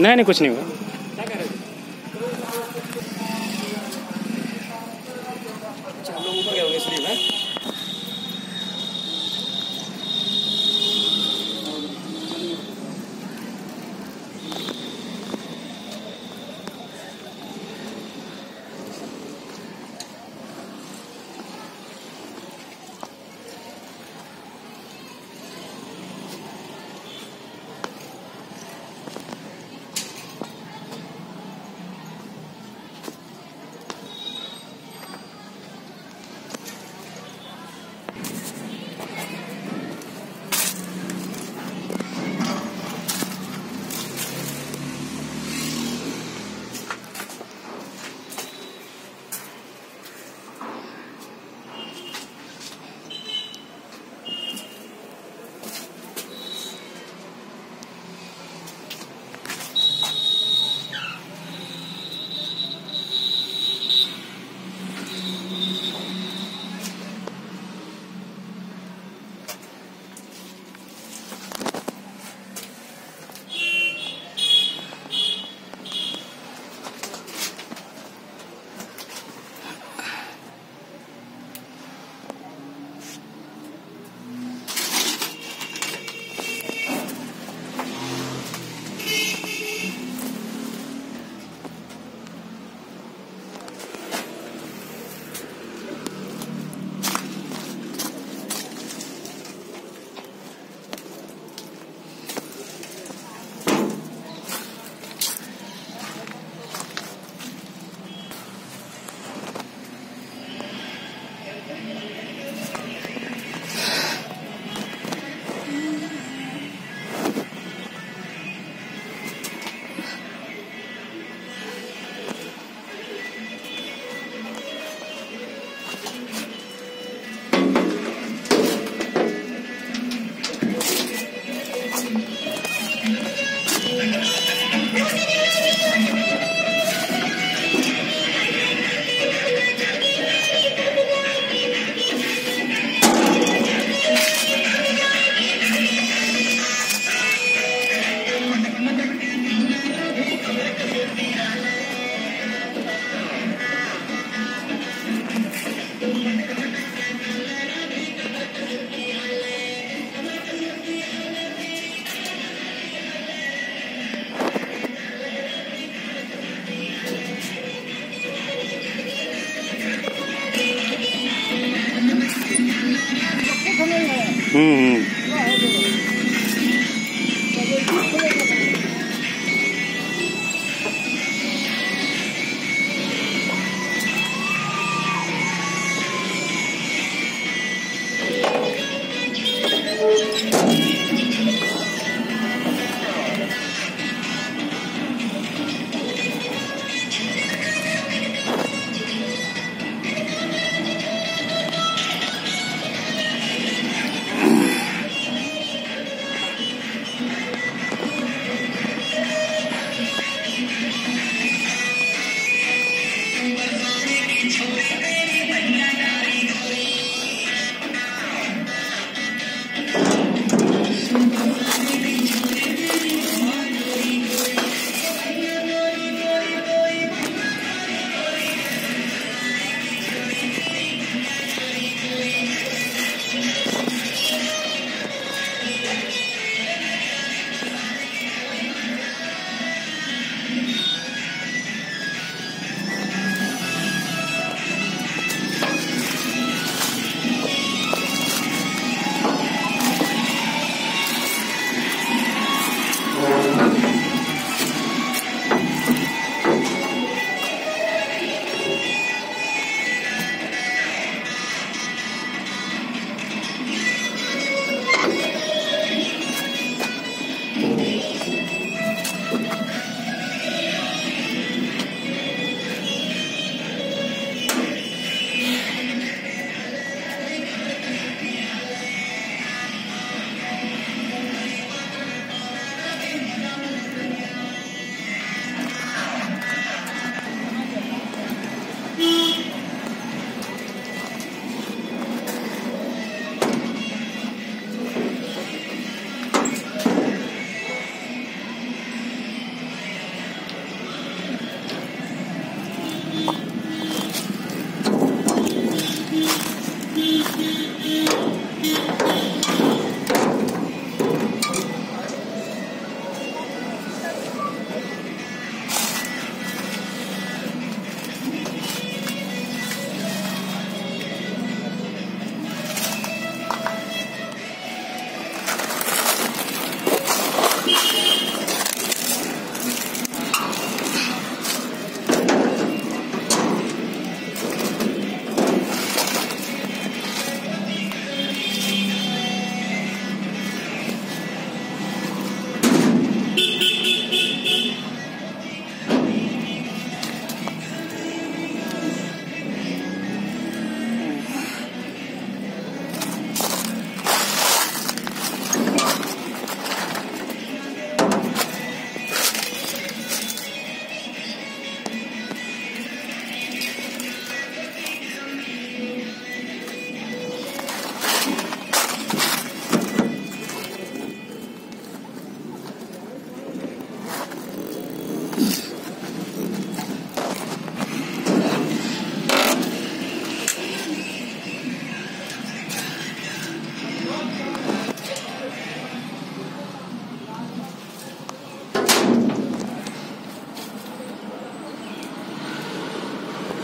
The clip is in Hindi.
नहीं नहीं कुछ नहीं हुआ।